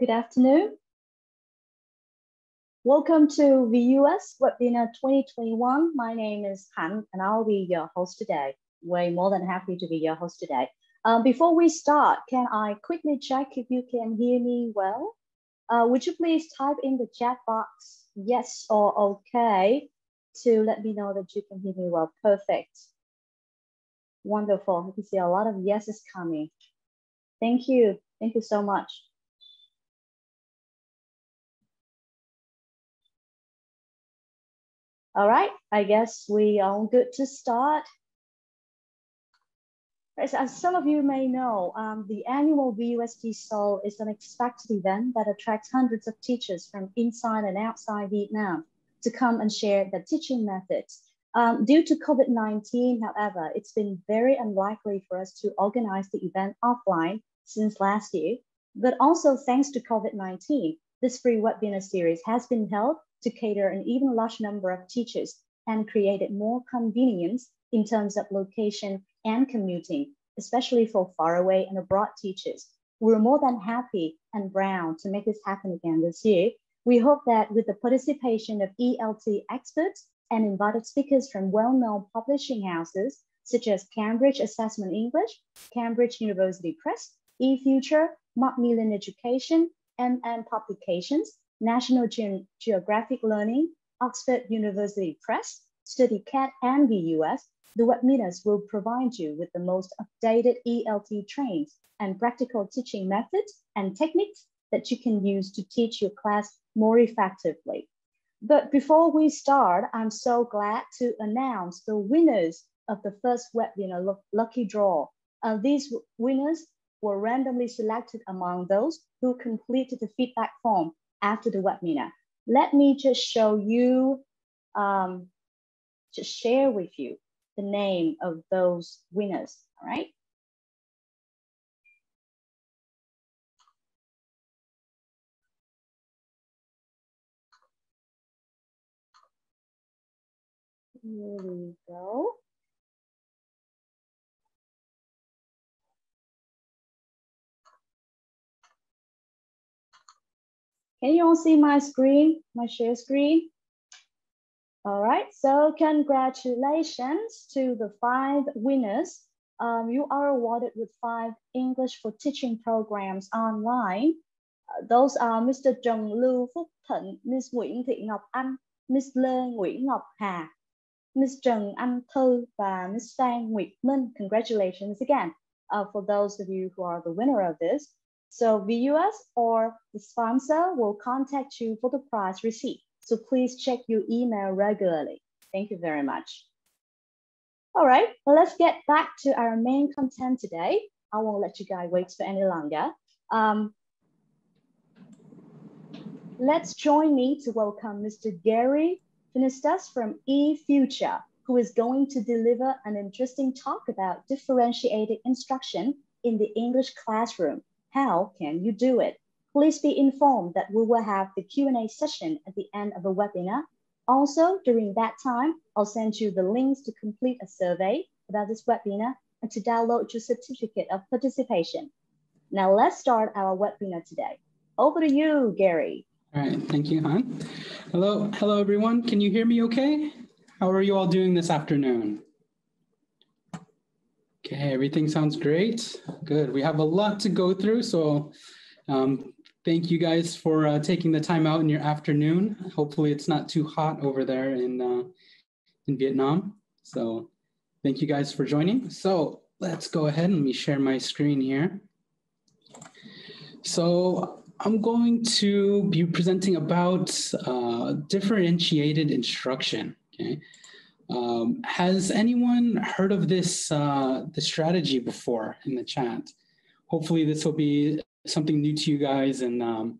Good afternoon. Welcome to VUS Webinar 2021. My name is Han and I'll be your host today. Way more than happy to be your host today. Um, before we start, can I quickly check if you can hear me well? Uh, would you please type in the chat box yes or okay to let me know that you can hear me well. Perfect. Wonderful. I can see a lot of yeses coming. Thank you. Thank you so much. All right, I guess we are good to start. As, some of you may know, um, the annual VUS TESOL is an expected event that attracts hundreds of teachers from inside and outside Vietnam to come and share their teaching methods. Um, due to COVID-19, however, it's been very unlikely for us to organize the event offline since last year, but also thanks to COVID-19, this free webinar series has been held to cater an even large number of teachers and created more convenience in terms of location and commuting, especially for faraway and abroad teachers. We're more than happy and proud to make this happen again this year. We hope that with the participation of ELT experts and invited speakers from well-known publishing houses, such as Cambridge Assessment English, Cambridge University Press, eFuture, Macmillan Education, and MM Publications, National Ge Geographic Learning, Oxford University Press, StudyCAT, and VUS, the webinars will provide you with the most updated ELT trains and practical teaching methods and techniques that you can use to teach your class more effectively. But before we start, I'm so glad to announce the winners of the first webinar lucky draw. Uh, these winners were randomly selected among those who completed the feedback form after the webinar. Let me just show you, um, just share with you the name of those winners, all right? Here we go. Can you all see my screen, my share screen? All right, so congratulations to the five winners. Um, you are awarded with five English for Teaching programs online. Uh, those are Mr. Trần Lưu Phúc Thịnh, Ms. Nguyễn Thị Ngọc Anh, Ms. Lê Nguyễn Ngọc Hà, Ms. Trần Anh Thư, và Ms. Sang Nguyệt Minh. Congratulations again uh, for those of you who are the winner of this. So VUS or the sponsor will contact you for the prize receipt. So please check your email regularly. Thank you very much. All right, well, let's get back to our main content today. I won't let you guys wait for any longer. Um, let's join me to welcome Mr. Gari Funiestas from eFuture, who is going to deliver an interesting talk about differentiated instruction in the English classroom. How can you do it? Please be informed that we will have the Q&A session at the end of the webinar. Also, during that time, I'll send you the links to complete a survey about this webinar and to download your certificate of participation. Now let's start our webinar today. Over to you, Gari. All right, thank you, Han. Hello, hello everyone. Can you hear me okay? How are you all doing this afternoon? Okay, everything sounds great. Good. We have a lot to go through, so um, thank you guys for uh, taking the time out in your afternoon. Hopefully, it's not too hot over there in uh, in Vietnam. So, thank you guys for joining. So, let's go ahead and let me share my screen here. So, I'm going to be presenting about uh, differentiated instruction. Okay. Um, has anyone heard of this, uh, the strategy before in the chat? Hopefully this will be something new to you guys and um,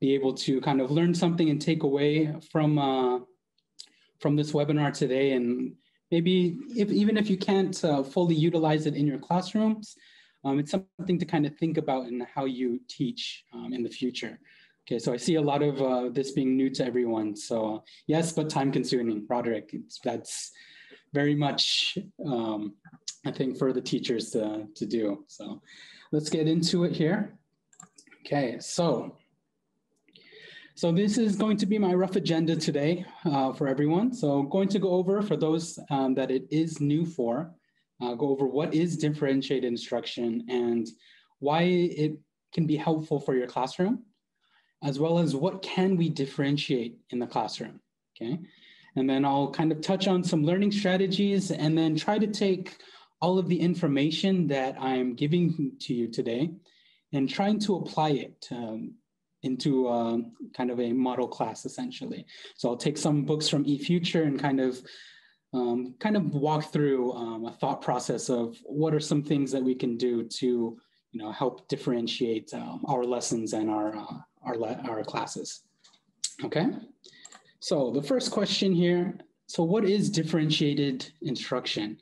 be able to kind of learn something and take away from, uh, from this webinar today. And maybe if, even if you can't uh, fully utilize it in your classrooms, um, it's something to kind of think about in how you teach um, in the future. Okay, so I see a lot of uh, this being new to everyone. So uh, yes, but time consuming, Roderick. That's very much, um, I think, for the teachers to, to do. So let's get into it here. Okay, so So this is going to be my rough agenda today uh, for everyone. So I'm going to go over for those um, that it is new for, uh, go over what is differentiated instruction and why it can be helpful for your classroom, as well as what can we differentiate in the classroom, okay? And then I'll kind of touch on some learning strategies and then try to take all of the information that I'm giving to you today and trying to apply it um, into uh, kind of a model class essentially. So I'll take some books from eFuture and kind of um, kind of walk through um, a thought process of what are some things that we can do to you know help differentiate um, our lessons and our uh, our our classes. Okay, so the first question here. So what is differentiated instruction?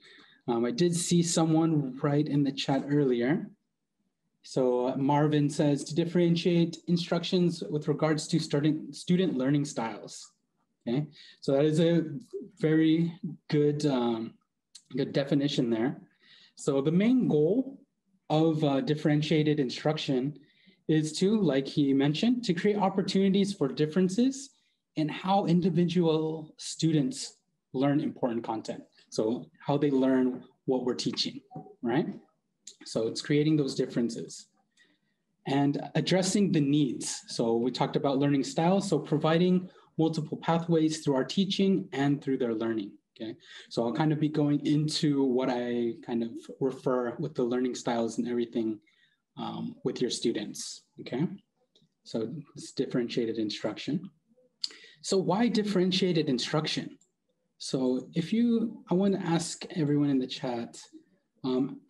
Um, I did see someone write in the chat earlier. So Marvin says to differentiate instructions with regards to student, student learning styles. Okay, so that is a very good, um, good definition there. So the main goal of uh, differentiated instruction is to, like he mentioned, to create opportunities for differences in how individual students learn important content. So how they learn what we're teaching, right? So it's creating those differences and addressing the needs. So we talked about learning styles. So providing multiple pathways through our teaching and through their learning. Okay, so I'll kind of be going into what I kind of refer with the learning styles and everything um, with your students. Okay, so it's differentiated instruction. So why differentiated instruction? So if you, I want to ask everyone in the chat, um,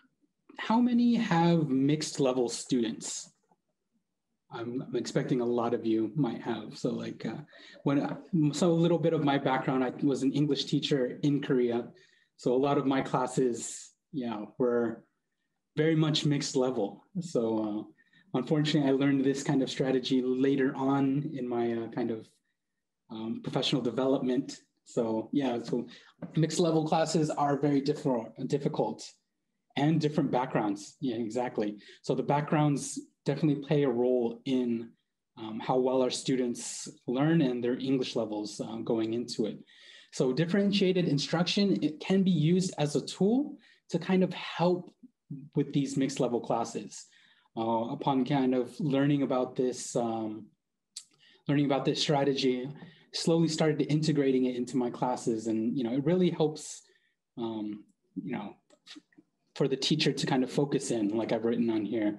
how many have mixed level students? I'm, I'm, expecting a lot of you might have. So like uh, when, so a little bit of my background, I was an English teacher in Korea. So a lot of my classes, yeah, were very much mixed level. So uh, unfortunately, I learned this kind of strategy later on in my uh, kind of um, professional development. So yeah, so mixed level classes are very different, difficult and different backgrounds. Yeah, exactly. So the backgrounds definitely play a role in um, how well our students learn and their English levels uh, going into it. So differentiated instruction, it can be used as a tool to kind of help with these mixed level classes. Uh, upon kind of learning about this, um, learning about this strategy, slowly started integrating it into my classes. And, you know, it really helps, um, you know, for the teacher to kind of focus in, like I've written on here.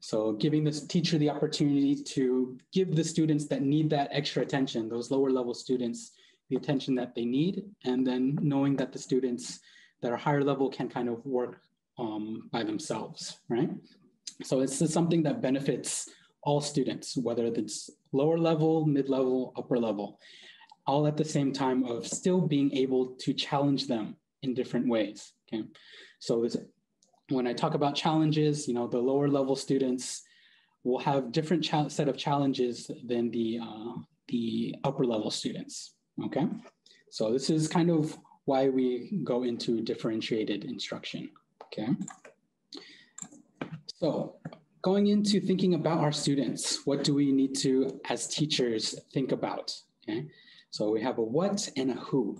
So giving the teacher the opportunity to give the students that need that extra attention, those lower level students, the attention that they need, and then knowing that the students that are higher level can kind of work um, by themselves, right? So it's something that benefits all students, whether it's lower level, mid-level, upper level, all at the same time of still being able to challenge them in different ways, okay? So when I talk about challenges, you know, the lower level students will have different set of challenges than the, uh, the upper level students, okay? So this is kind of why we go into differentiated instruction, okay? So going into thinking about our students, what do we need to, as teachers, think about, okay? So we have a what and a who.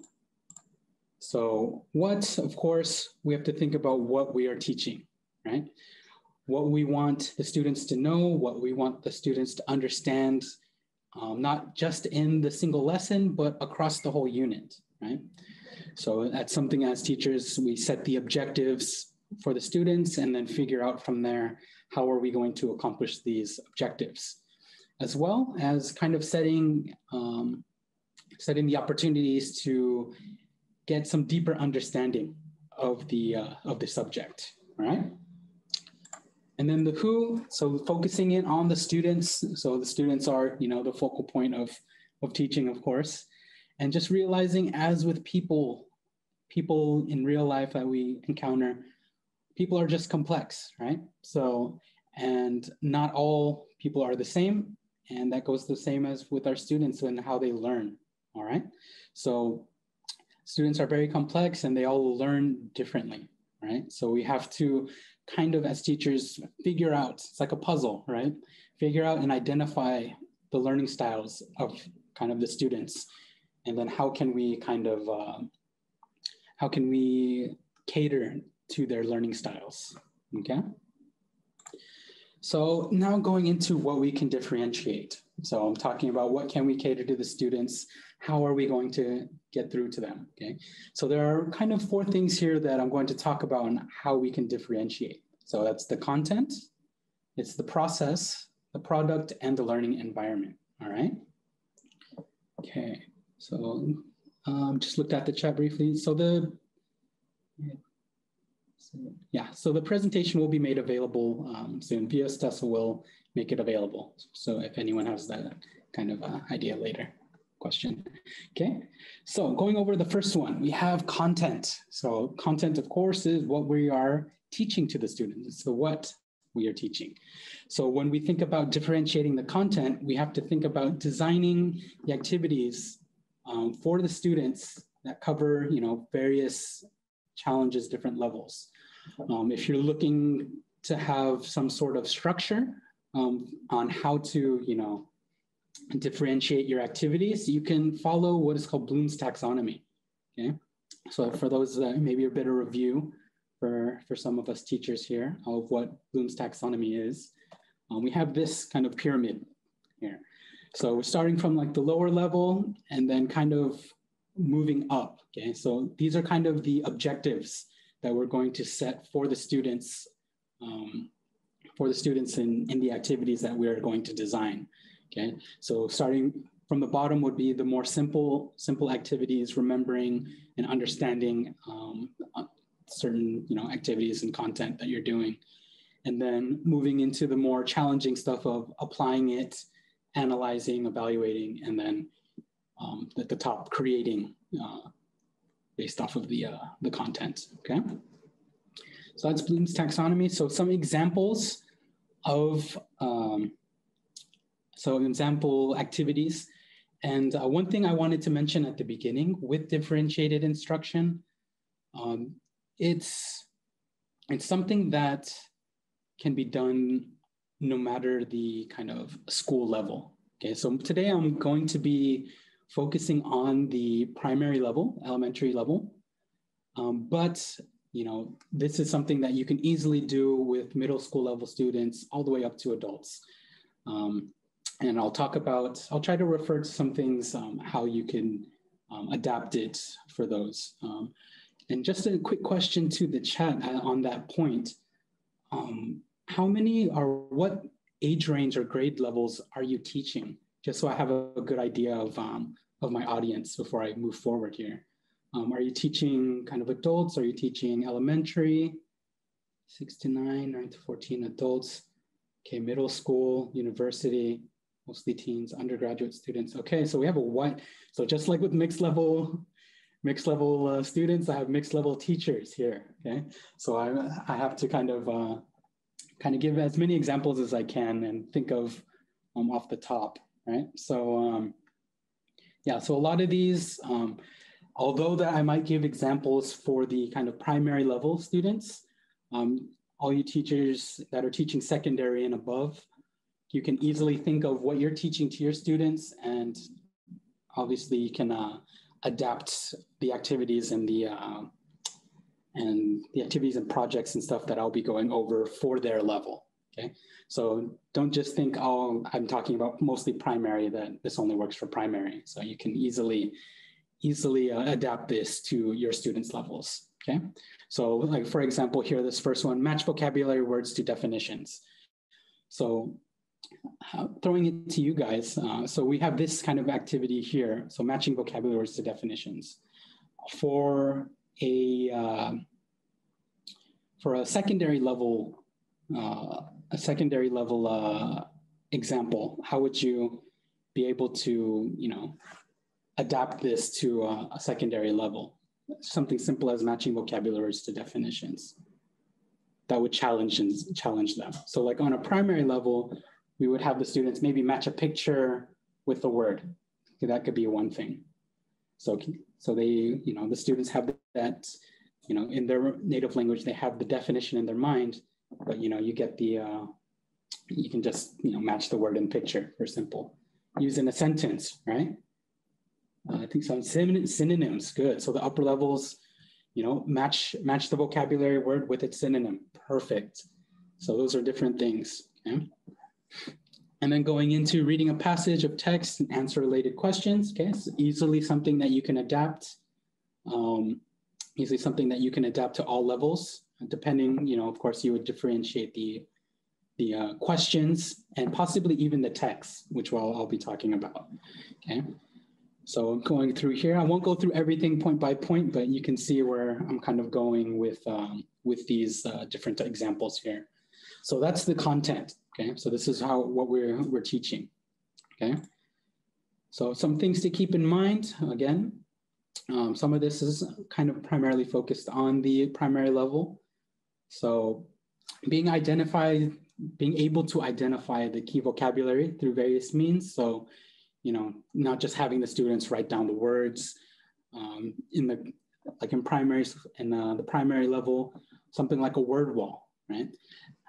So what, of course, we have to think about what we are teaching, right? What we want the students to know, what we want the students to understand, um, not just in the single lesson, but across the whole unit, right? So that's something as teachers, we set the objectives for the students and then figure out from there, how are we going to accomplish these objectives? As well as kind of setting, um, setting the opportunities to get some deeper understanding of the, uh, of the subject, right? And then the who, so focusing in on the students. So the students are, you know, the focal point of, of teaching, of course. And just realizing as with people, people in real life that we encounter, people are just complex, right? So, and not all people are the same. And that goes the same as with our students and how they learn, all right? So students are very complex and they all learn differently, right? So we have to kind of, as teachers, figure out, it's like a puzzle, right? Figure out and identify the learning styles of kind of the students, and then how can we kind of uh, how can we cater to their learning styles? Okay. So now going into what we can differentiate. So I'm talking about what can we cater to the students? How are we going to get through to them? Okay. So there are kind of four things here that I'm going to talk about on how we can differentiate. So that's the content, it's the process, the product, and the learning environment. All right. Okay. So um, just looked at the chat briefly. So the yeah, so the presentation will be made available um, soon. VUS TESOL will make it available. So if anyone has that kind of uh, idea later, question. Okay, so going over the first one, we have content. So content, of course, is what we are teaching to the students. It's what we are teaching. So when we think about differentiating the content, we have to think about designing the activities um, for the students that cover, you know, various challenges, different levels. Um, if you're looking to have some sort of structure um, on how to, you know, differentiate your activities, you can follow what is called Bloom's taxonomy. Okay, so for those maybe a bit of review for for some of us teachers here of what Bloom's taxonomy is, um, we have this kind of pyramid here. So we're starting from like the lower level and then kind of moving up. Okay, so these are kind of the objectives that we're going to set for the students, um, for the students in, in the activities that we're going to design. Okay, so starting from the bottom would be the more simple, simple activities, remembering and understanding um, uh, certain you know activities and content that you're doing, and then moving into the more challenging stuff of applying it, analyzing, evaluating, and then um, at the top creating uh, based off of the, uh, the content, okay? So that's Bloom's taxonomy. So some examples of, um, so example activities. And uh, one thing I wanted to mention at the beginning with differentiated instruction, um, it's, it's something that can be done no matter the kind of school level. Okay, so today I'm going to be focusing on the primary level, elementary level. Um, but you know, this is something that you can easily do with middle school level students all the way up to adults. Um, and I'll talk about, I'll try to refer to some things, um, how you can um, adapt it for those. Um, and just a quick question to the chat uh, on that point. Um, how many are, what age range or grade levels are you teaching? Just so I have a, good idea of, um, of my audience before I move forward here. Um, are you teaching kind of adults? Are you teaching elementary, six to nine, nine to 14 adults? Okay, middle school, university, mostly teens, undergraduate students. Okay, so we have a wide, so just like with mixed level, mixed level uh, students, I have mixed level teachers here, okay? So I, I have to kind of, uh, kind of give as many examples as I can and think of um, off the top right? So um, yeah, so a lot of these, um, although that I might give examples for the kind of primary level students, um, all you teachers that are teaching secondary and above, you can easily think of what you're teaching to your students and obviously you can uh, adapt the activities and the uh, and the activities and projects and stuff that I'll be going over for their level. Okay, so don't just think, oh, I'm talking about mostly primary, that this only works for primary. So you can easily, easily uh, adapt this to your students' levels. Okay, so like for example, here, this first one, match vocabulary words to definitions. So uh, throwing it to you guys. Uh, so we have this kind of activity here. So matching vocabulary words to definitions. For a, uh, for a secondary level uh, a secondary level uh, example, how would you be able to, you know, adapt this to a, a secondary level? Something simple as matching vocabularies to definitions that would challenge and challenge them. So like on a primary level, we would have the students maybe match a picture with the word. That could be one thing. So, so they, you know, the students have that, you know, in their native language, they have the definition in their mind, but you know, you get the, uh, you can just you know match the word in picture for simple. used in a sentence, right? Uh, I think some synonyms, good. So the upper levels, you know, match match the vocabulary word with its synonym, perfect. So those are different things. Okay? And then going into reading a passage of text and answer related questions. Okay, so easily something that you can adapt. Um, easily something that you can adapt to all levels, depending, you know, of course, you would differentiate the the uh, questions and possibly even the text, which I'll, I'll be talking about. Okay. So going through here, I won't go through everything point by point, but you can see where I'm kind of going with um, with these uh, different examples here. So that's the content. Okay, so this is how what we're we're teaching. Okay, so some things to keep in mind. Again, um, some of this is kind of primarily focused on the primary level. So being identified, being able to identify the key vocabulary through various means. So, you know, not just having the students write down the words um, in the like in primary in uh, the primary level, something like a word wall, right?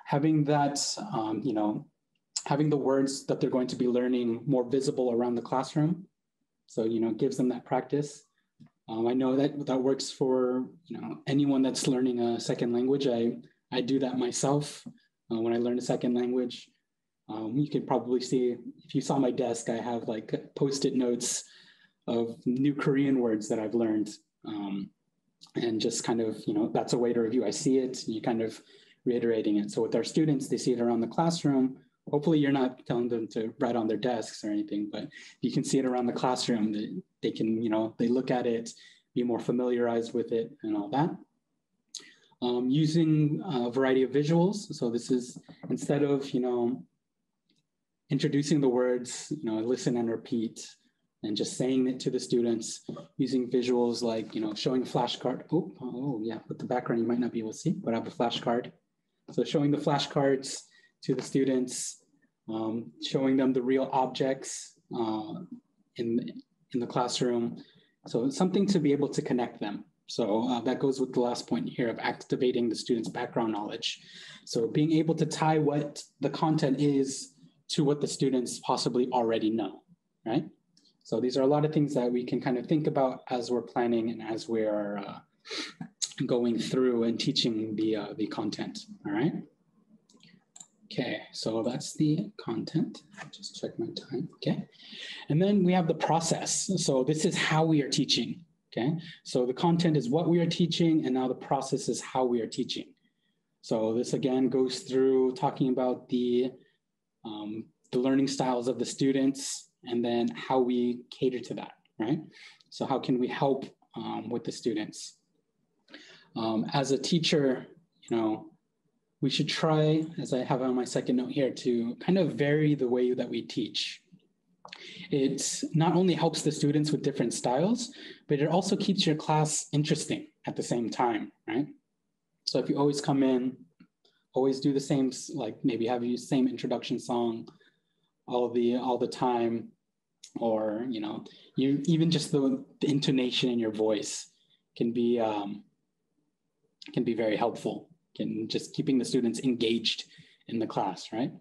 having that, um, you know, having the words that they're going to be learning more visible around the classroom. So, you know, gives them that practice. Um, I know that that works for, you know, anyone that's learning a second language. I, I do that myself uh, when I learn a second language. Um, you can probably see, if you saw my desk, I have like post-it notes of new Korean words that I've learned. Um, and just kind of, you know, that's a way to review. I see it, you kind of reiterating it. So with our students, they see it around the classroom. Hopefully you're not telling them to write on their desks or anything, but you can see it around the classroom. They, they can, you know, they look at it, be more familiarized with it and all that. Um, using a variety of visuals. So this is instead of, you know, introducing the words, you know, listen and repeat, and just saying it to the students using visuals like, you know, showing a flashcard. Oh, oh yeah, with the background you might not be able to see, but I have a flashcard. So showing the flashcards to the students, um, showing them the real objects uh, in, in the classroom. So something to be able to connect them. So uh, that goes with the last point here of activating the students' background knowledge. So being able to tie what the content is to what the students possibly already know, right? So these are a lot of things that we can kind of think about as we're planning and as we're uh, going through and teaching the, uh, the content, all right? Okay, so that's the content. i Just check my time, okay? And then we have the process. So this is how we are teaching, okay? So the content is what we are teaching and now the process is how we are teaching. So this again goes through talking about the, um, the learning styles of the students and then how we cater to that, right? So how can we help um, with the students? Um, as a teacher, you know, we should try, as I have on my second note here, to kind of vary the way that we teach. It not only helps the students with different styles, but it also keeps your class interesting at the same time, right? So if you always come in, always do the same, like maybe have you same introduction song all the all the time, or you know, you even just the, the intonation in your voice can be um, can be very helpful in just keeping the students engaged in the class, right?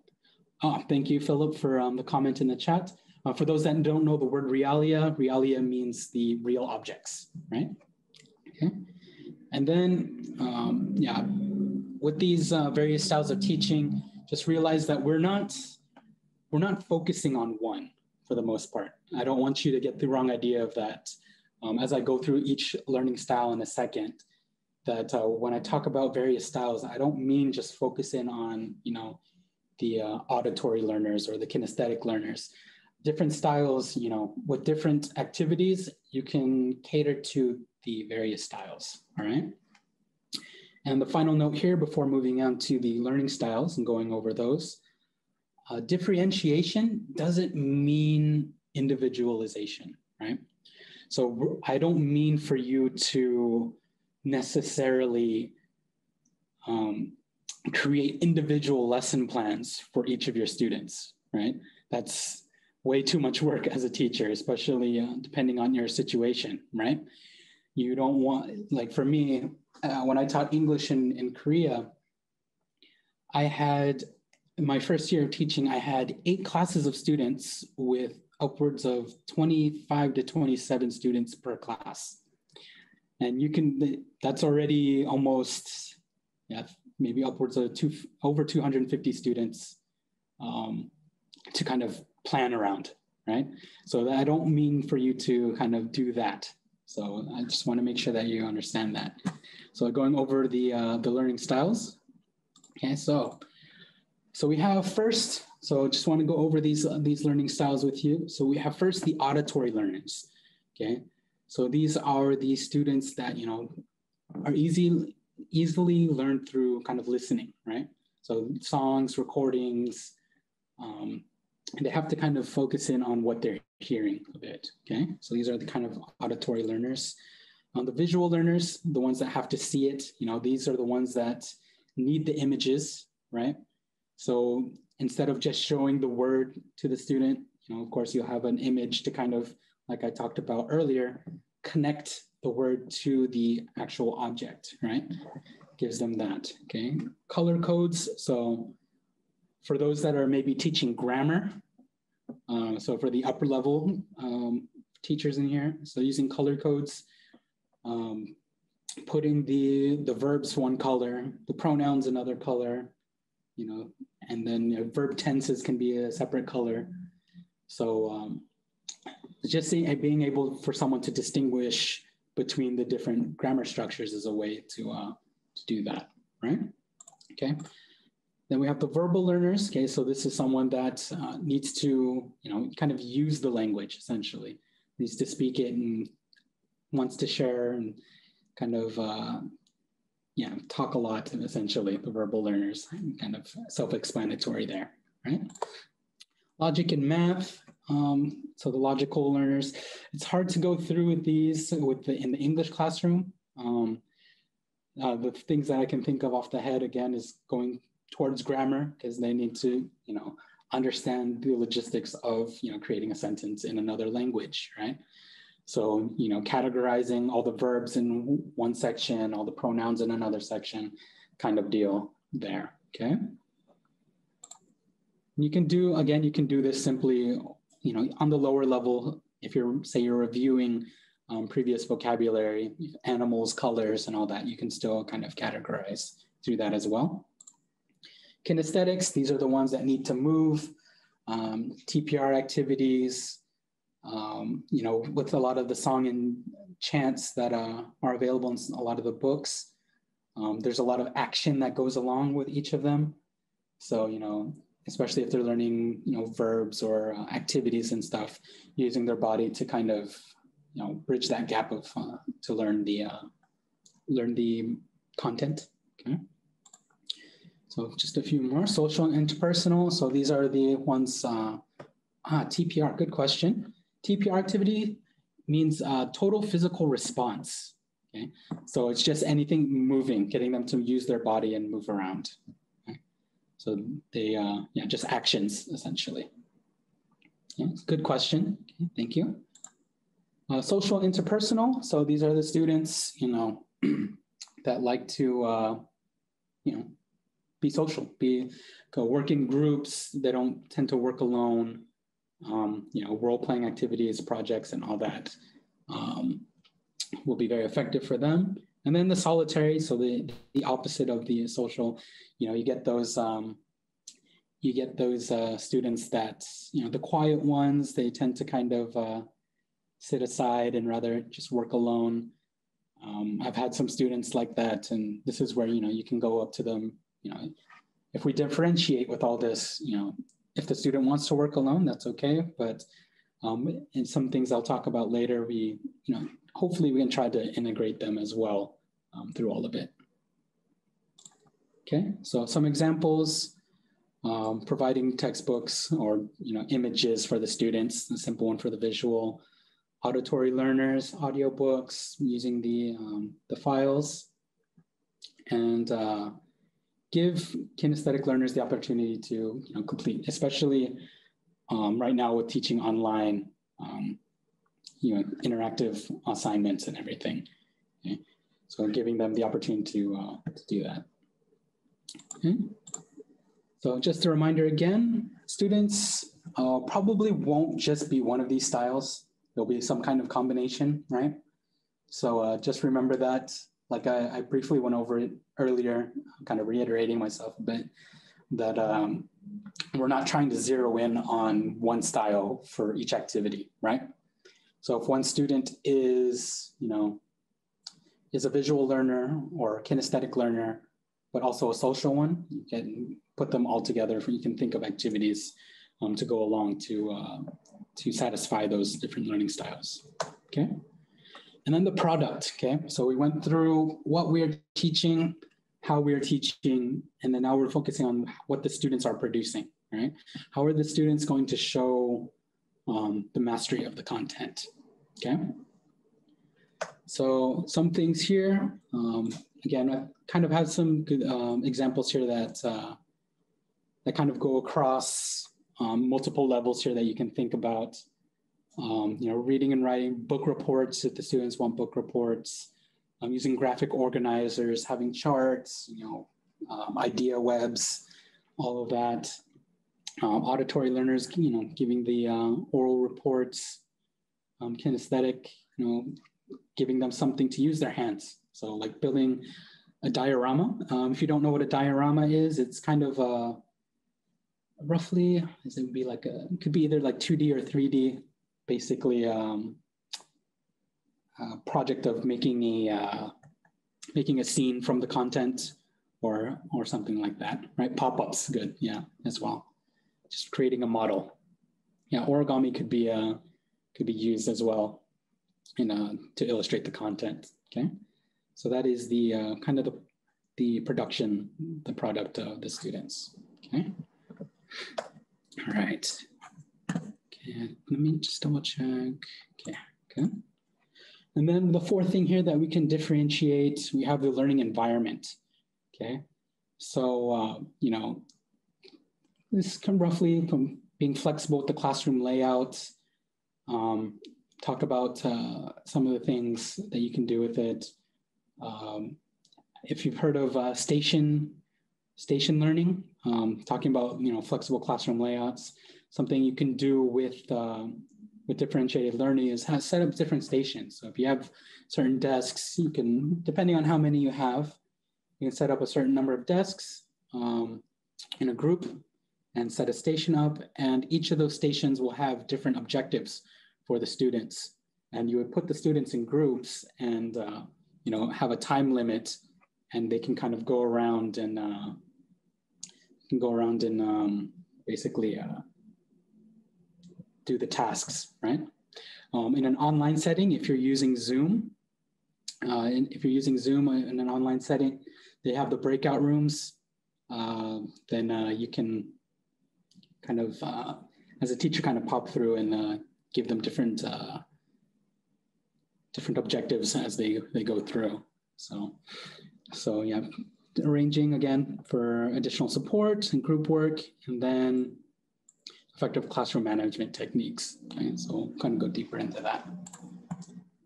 Oh, thank you, Philip, for um, the comment in the chat. Uh, for those that don't know the word realia, realia means the real objects, right? Okay. And then, um, yeah, with these uh, various styles of teaching, just realize that we're not, we're not focusing on one for the most part. I don't want you to get the wrong idea of that. Um, as I go through each learning style in a second, that uh, when I talk about various styles, I don't mean just focus in on, you know, the uh, auditory learners or the kinesthetic learners. Different styles, you know, with different activities, you can cater to the various styles, all right? And the final note here before moving on to the learning styles and going over those, uh, differentiation doesn't mean individualization, right? So I don't mean for you to necessarily um, create individual lesson plans for each of your students, right? That's way too much work as a teacher, especially uh, depending on your situation, right? You don't want, like for me, uh, when I taught English in, in Korea, I had, my first year of teaching, I had eight classes of students with upwards of 25 to 27 students per class. And you can, that's already almost, yeah, maybe upwards of two, over 250 students um, to kind of plan around, right? So I don't mean for you to kind of do that. So I just want to make sure that you understand that. So going over the, uh, the learning styles. Okay, so, so we have first, so just want to go over these, these learning styles with you. So we have first the auditory learners, okay? So these are the students that, you know, are easy, easily learned through kind of listening, right? So songs, recordings, um, and they have to kind of focus in on what they're hearing a bit, okay? So these are the kind of auditory learners. Um, the visual learners, the ones that have to see it, you know, these are the ones that need the images, right? So instead of just showing the word to the student, you know, of course, you'll have an image to kind of, like I talked about earlier, connect the word to the actual object, right? Gives them that, okay? Color codes, so for those that are maybe teaching grammar, uh, so for the upper level um, teachers in here, so using color codes, um, putting the, the verbs one color, the pronouns another color, you know, and then you know, verb tenses can be a separate color. So um, just being able for someone to distinguish between the different grammar structures is a way to, uh, to do that, right? Okay. Then we have the verbal learners. Okay, so this is someone that uh, needs to, you know, kind of use the language essentially, needs to speak it and wants to share and kind of, uh, yeah, talk a lot and essentially, the verbal learners, kind of self-explanatory there, right? Logic and math, um, so the logical learners, it's hard to go through with these with the, in the English classroom. Um, uh, the things that I can think of off the head again is going towards grammar because they need to, you know, understand the logistics of, you know, creating a sentence in another language, right? So, you know, categorizing all the verbs in one section, all the pronouns in another section, kind of deal there, okay? You can do, again, you can do this simply, you know, on the lower level, if you're, say you're reviewing um, previous vocabulary, animals, colors, and all that, you can still kind of categorize through that as well. Kinesthetics, these are the ones that need to move, um, TPR activities, um, you know, with a lot of the song and chants that uh, are available in a lot of the books. Um, there's a lot of action that goes along with each of them. So, you know, especially if they're learning, you know, verbs or uh, activities and stuff, using their body to kind of, you know, bridge that gap of uh, to learn the uh, learn the content. Okay. So just a few more, social and interpersonal. So these are the ones, uh, ah, TPR, good question. TPR activity means uh, total physical response. Okay, so it's just anything moving, getting them to use their body and move around. So they, uh, yeah, just actions essentially. Yeah, good question. Okay, thank you. Uh, social interpersonal. So these are the students, you know, that like to, uh, you know, be social, be go work in groups. They don't tend to work alone. Um, you know, role playing activities, projects, and all that um, will be very effective for them. And then the solitary, so the the opposite of the social. You know, you get those um, you get those uh, students that you know the quiet ones. They tend to kind of uh, sit aside and rather just work alone. Um, I've had some students like that, and this is where you know you can go up to them you know, if we differentiate with all this, you know, if the student wants to work alone, that's okay. But um, and some things I'll talk about later, we, you know, hopefully we can try to integrate them as well um, through all of it. Okay, so some examples, um, providing textbooks or, you know, images for the students, a simple one for the visual, auditory learners, audiobooks, using the, um, the files, and uh, give kinesthetic learners the opportunity to you know, complete, especially um, right now with teaching online, um, you know, interactive assignments and everything. Okay? So giving them the opportunity to, uh, to do that. Okay? So just a reminder again, students, uh, probably won't just be one of these styles. There'll be some kind of combination, right? So uh, just remember that. Like I, I, briefly went over it earlier, kind of reiterating myself a bit, that um, we're not trying to zero in on one style for each activity, right? So if one student is, you know, is a visual learner or kinesthetic learner, but also a social one, you can put them all together. You can think of activities um, to go along to, uh, to satisfy those different learning styles, okay? And then the product, okay? So we went through what we're teaching, how we're teaching, and then now we're focusing on what the students are producing, right? How are the students going to show um, the mastery of the content, okay? So some things here, um, again, I kind of have some good um, examples here that, uh, that kind of go across um, multiple levels here that you can think about. Um, you know, reading and writing book reports if the students want book reports, um, using graphic organizers, having charts, you know, um, idea webs, all of that. Auditory learners, you know, giving the uh, oral reports, kinesthetic, you know, giving them something to use their hands. So like building a diorama. Um, if you don't know what a diorama is, it's kind of a, roughly, it would be like a, could be either like 2D or 3D, basically um, uh, project of making a uh, making a scene from the content or or something like that, right? Pop-ups, good, yeah, as well. Just creating a model. Yeah, origami could be uh, could be used as well in uh, to illustrate the content. Okay, so that is the uh, kind of the the production, the product of the students. Okay. All right. Okay, let me just double check. Okay, okay. And then the fourth thing here that we can differentiate, we have the learning environment. Okay, so uh, you know, this can roughly from being flexible with the classroom layout. Um, talk about uh, some of the things that you can do with it. Um, if you've heard of uh, station station learning, um, talking about you know flexible classroom layouts, something you can do with uh, with differentiated learning is set up different stations. So if you have certain desks, you can, depending on how many you have, you can set up a certain number of desks um, in a group and set a station up. And each of those stations will have different objectives for the students. And you would put the students in groups and uh, you know have a time limit and they can kind of go around and uh, can go around and um, basically uh, do the tasks, right? Um, in an online setting, if you're using Zoom, uh, if you're using Zoom in an online setting, they have the breakout rooms. Uh, then uh, you can kind of, uh, as a teacher, kind of pop through and uh, give them different uh, different objectives as they they go through. So, so yeah, arranging again for additional support and group work, and then effective classroom management techniques. Okay, so kind of go deeper into that.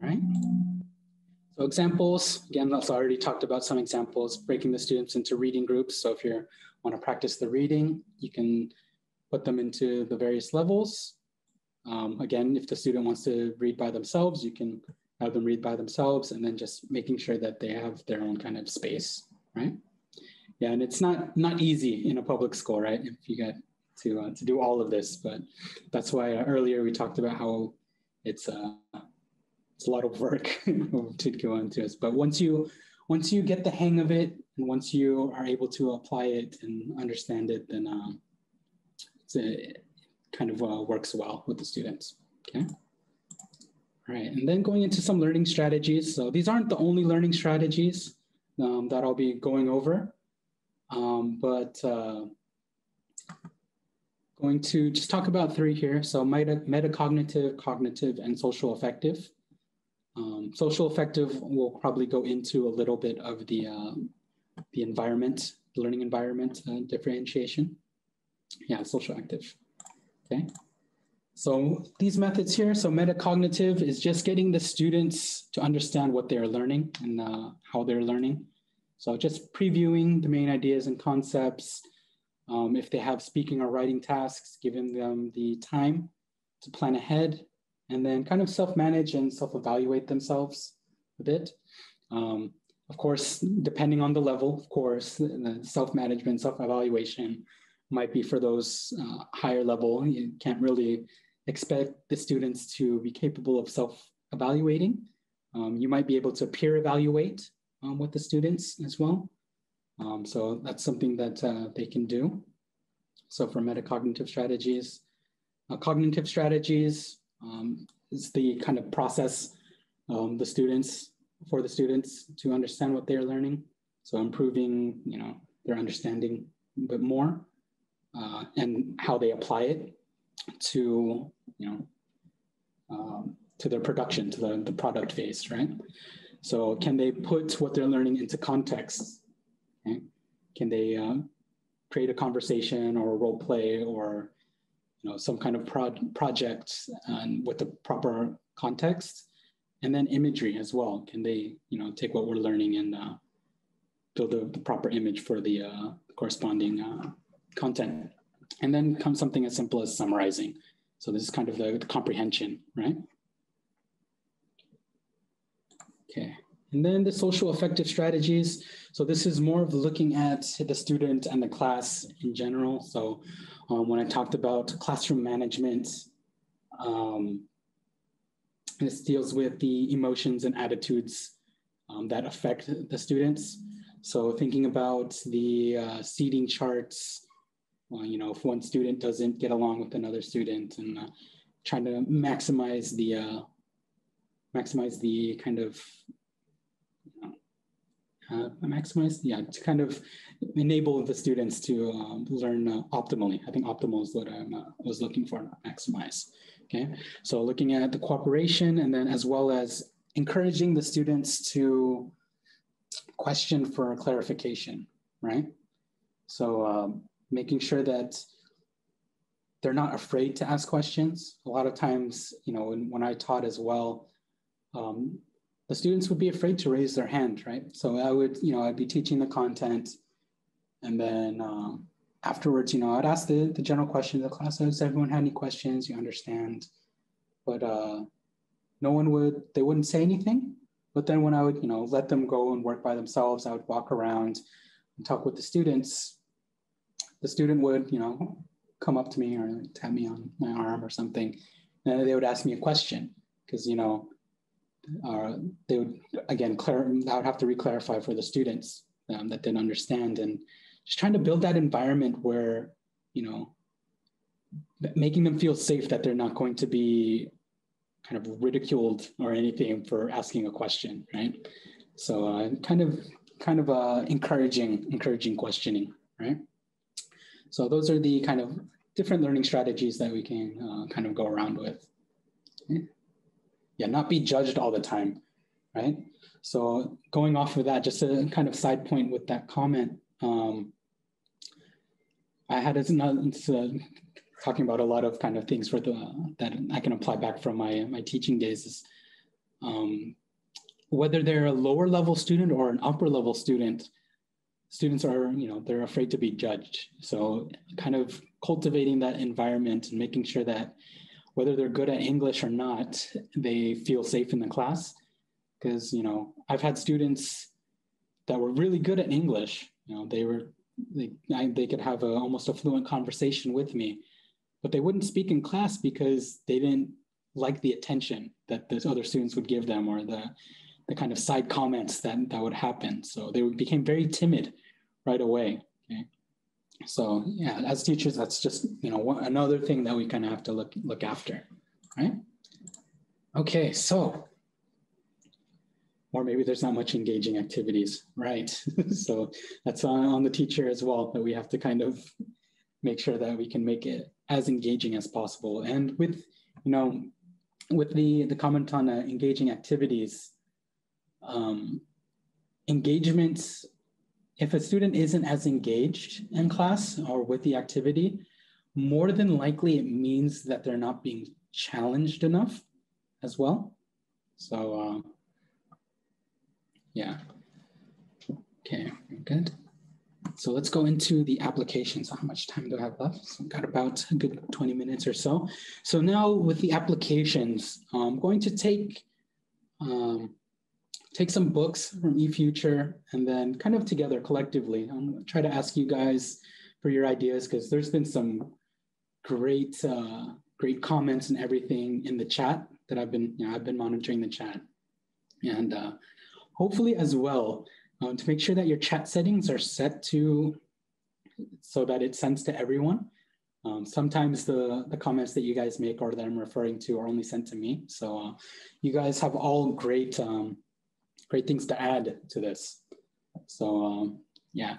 Right. So examples, again, let's already talked about some examples, breaking the students into reading groups. So if you want to practice the reading, you can put them into the various levels. Um, again, if the student wants to read by themselves, you can have them read by themselves and then just making sure that they have their own kind of space, right? Yeah, and it's not not easy in a public school, right? If you get to uh, to do all of this. But that's why uh, earlier we talked about how it's uh, it's a lot of work to go into this. But once you once you get the hang of it, and once you are able to apply it and understand it, then uh, a, it kind of uh, works well with the students. Okay. All right, and then going into some learning strategies. So these aren't the only learning strategies um, that I'll be going over, um, but uh, going to just talk about three here. So meta, metacognitive, cognitive, and social affective. Um, social affective will probably go into a little bit of the, uh, the environment, the learning environment uh, differentiation. Yeah, social active, okay. So these methods here, so metacognitive is just getting the students to understand what they're learning and uh, how they're learning. So just previewing the main ideas and concepts, Um, if they have speaking or writing tasks, giving them the time to plan ahead and then kind of self-manage and self-evaluate themselves a bit. Um, of course, depending on the level, of course, the self-management, self-evaluation might be for those uh, higher level. You can't really expect the students to be capable of self-evaluating. Um, you might be able to peer evaluate um, with the students as well. Um, so that's something that uh, they can do. So for metacognitive strategies, uh, cognitive strategies um, is the kind of process um, the students for the students to understand what they're learning. So improving, you know, their understanding a bit more uh, and how they apply it to, you know, um, to their production, to the, the product phase, right? So can they put what they're learning into context? Okay? Can they uh, create a conversation or a role play or you know some kind of pro- project and with the proper context and then imagery as well can they you know take what we're learning and uh, build the, the, proper image for the uh, corresponding uh, content and then comes something as simple as summarizing so this is kind of the, the comprehension right okay and then the social affective strategies. So this is more of looking at the student and the class in general. So um, when I talked about classroom management, um, this deals with the emotions and attitudes um, that affect the students. So thinking about the uh, seating charts, you know, if one student doesn't get along with another student and uh, trying to maximize the uh, maximize the kind of uh, maximize, yeah, to kind of enable the students to um, learn uh, optimally. I think optimal is what I uh, was looking for, not maximize. Okay, so looking at the cooperation and then as well as encouraging the students to question for clarification, right? So um, making sure that they're not afraid to ask questions. A lot of times, you know, when, when I taught as well, um, the students would be afraid to raise their hand, right? So I would, you know, I'd be teaching the content and then um, afterwards, you know, I'd ask the, the general question of the class, does everyone have any questions? You understand? But uh, no one would, they wouldn't say anything. But then when I would, you know, let them go and work by themselves, I would walk around and talk with the students. The student would, you know, come up to me or tap me on my arm or something. And they would ask me a question because, you know, uh, they would again clar- I would have to re-clarify for the students um, that didn't understand and just trying to build that environment where you know making them feel safe that they're not going to be kind of ridiculed or anything for asking a question right so uh, kind of kind of uh, encouraging encouraging questioning right so those are the kind of different learning strategies that we can uh, kind of go around with yeah, not be judged all the time, right? So going off of that, just a kind of side point with that comment, um, I had another, uh, talking about a lot of kind of things for the that I can apply back from my my teaching days is um, whether they're a lower level student or an upper level student, students are you know they're afraid to be judged. So kind of cultivating that environment and making sure that whether they're good at English or not, they feel safe in the class. Because, you know, I've had students that were really good at English. You know, they were, they, I, they could have a, almost a fluent conversation with me, but they wouldn't speak in class because they didn't like the attention that the other students would give them or the, the kind of side comments that, that would happen. So they became very timid right away. Okay so yeah, as teachers, that's just you know another thing that we kind of have to look look after, right? Okay, so or maybe there's not much engaging activities, right? so that's on, on the teacher as well that we have to kind of make sure that we can make it as engaging as possible. And with you know with the the comment on uh, engaging activities, um, engagements if a student isn't as engaged in class or with the activity, more than likely it means that they're not being challenged enough as well. So uh, yeah, okay, good. so let's go into the application. So how much time do I have left? So I've got about a good 20 minutes or so. So now with the applications, I'm going to take um, take some books from eFuture and then kind of together collectively. I'm going to try to ask you guys for your ideas because there's been some great uh, great comments and everything in the chat that I've been you know, I've been monitoring the chat and uh, hopefully as well um, to make sure that your chat settings are set to so that it sends to everyone. Um, sometimes the, the comments that you guys make or that I'm referring to are only sent to me. So uh, you guys have all great, um, great things to add to this. So um, yeah.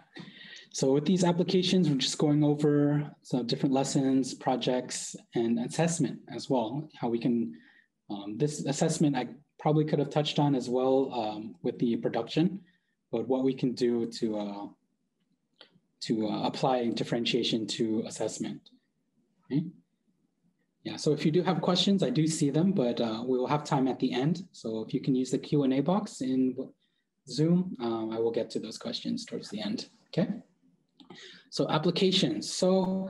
So with these applications, we're just going over some different lessons, projects, and assessment as well, how we can, um, this assessment I probably could have touched on as well um, with the production but what we can do to uh, to uh, apply differentiation to assessment. Okay? Yeah, so if you do have questions, I do see them, but uh, we will have time at the end. So if you can use the Q&A box in Zoom, um, I will get to those questions towards the end, okay? So applications. So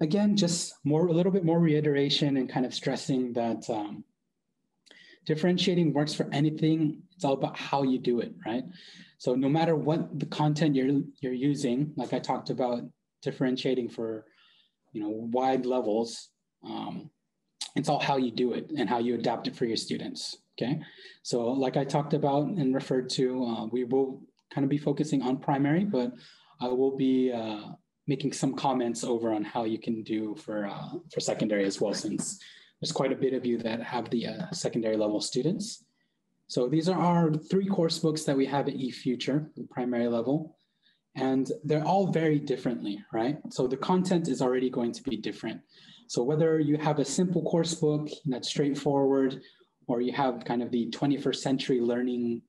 again, just more a little bit more reiteration and kind of stressing that um, differentiating works for anything. It's all about how you do it, right? So no matter what the content you're you're using, like I talked about differentiating for you know wide levels, um, it's all how you do it and how you adapt it for your students. Okay, so like I talked about and referred to, uh, we will kind of be focusing on primary, but I will be uh, making some comments over on how you can do for uh, for secondary as well, since there's quite a bit of you that have the uh, secondary level students. So these are our three course books that we have at eFuture, the primary level. And they're all very differently, right? So the content is already going to be different. So whether you have a simple course book that's straightforward, or you have kind of the 21st century learning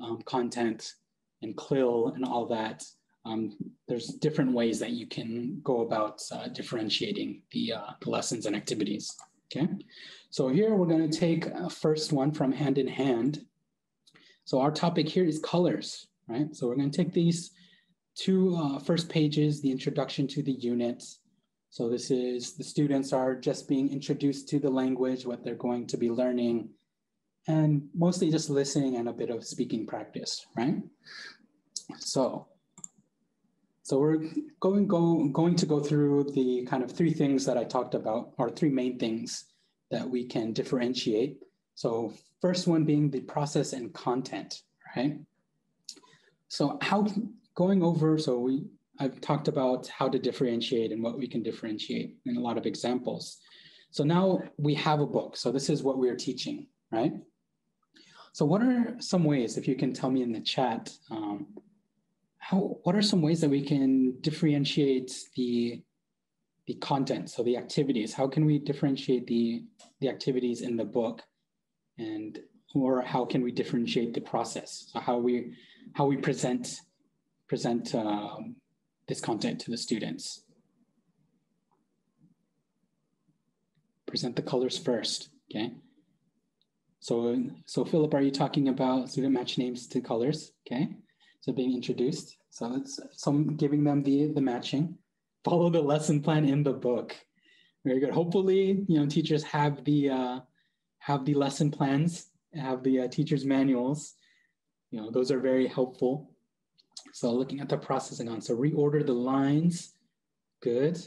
um, content and CLIL and all that, um, there's different ways that you can go about uh, differentiating the, uh, the lessons and activities. Okay, so here we're going to take a first one from hand in hand. So our topic here is colors, right? So we're going to take these two uh, first pages, the introduction to the unit. So this is the students are just being introduced to the language, what they're going to be learning, and mostly just listening and a bit of speaking practice, right? So, so we're going, go, going to go through the kind of three things that I talked about, or three main things that we can differentiate. So first one being the process and content, right? So how going over, so we I've talked about how to differentiate and what we can differentiate in a lot of examples. So now we have a book. So this is what we're teaching, right? So what are some ways, if you can tell me in the chat, um, how, what are some ways that we can differentiate the the content, so the activities. How can we differentiate the, the activities in the book and or how can we differentiate the process? So how we how we present present um, this content to the students. Present the colors first, okay? So, so Philip, are you talking about student match names to colors? Okay, so being introduced. So it's some giving them the the matching follow the lesson plan in the book. Very good. Hopefully, you know, teachers have the uh, have the lesson plans, have the uh, teachers manuals. You know, those are very helpful. So looking at the processing on, so reorder the lines. Good.